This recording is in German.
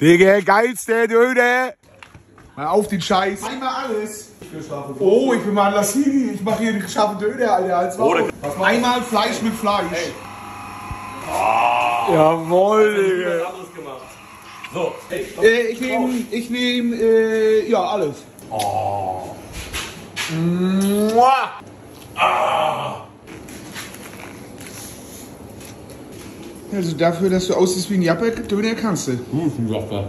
Digga, geilste Döner. Mal auf den Scheiß. Einmal alles. Oh, ich bin mal Lassini. Ich mache hier die scharfe Döner, Alter. Als Oder- Einmal Fleisch mit Fleisch. Jawohl, Digga. Was anderes gemacht. So, ey, stopp. Äh, ich nehme, ich nehme, äh, ja, alles. Mua. Also dafür, dass du aussiehst wie ein Japper, Döner kannst du. Hm, Joppe.